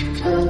Failure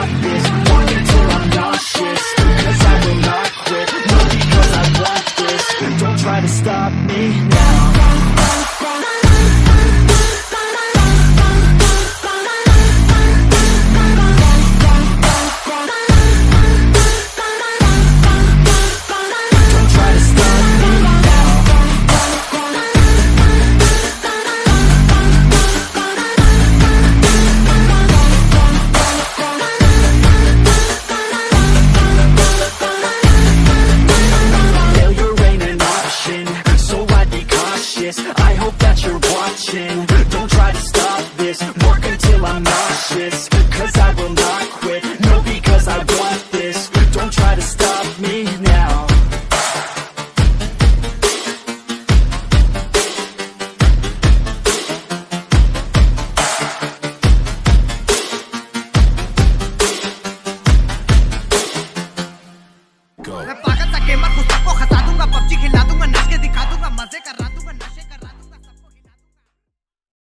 watching.